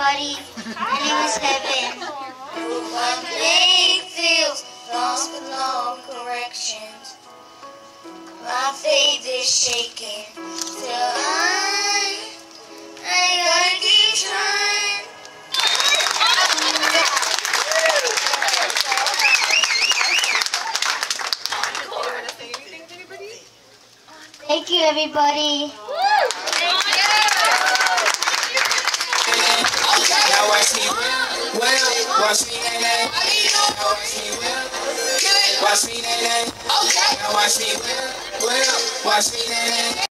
everybody, and it was heaven. One big field, lost with no corrections. My faith is shaking, till I, I gotta keep trying. Thank you, everybody. Now watch me will, will, watch me nay nay. Now watch me will, watch me nay nay. Now watch me will, will, watch me nay nay.